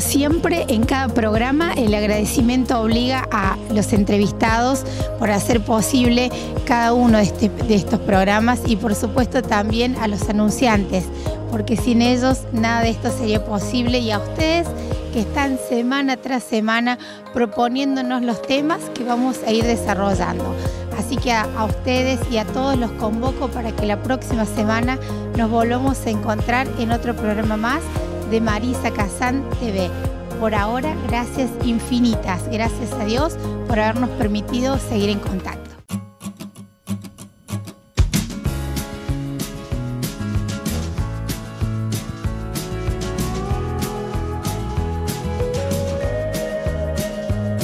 siempre, en cada programa el agradecimiento obliga a los entrevistados por hacer posible cada uno este, de estos programas y por supuesto también a los anunciantes, porque sin ellos nada de esto sería posible y a ustedes que están semana tras semana proponiéndonos los temas que vamos a ir desarrollando. Así que a, ustedes y a todos los convoco para que la próxima semana nos volvamos a encontrar en otro programa más de Marisa Kazán TV. Por ahora, gracias infinitas. Gracias a Dios por habernos permitido seguir en contacto.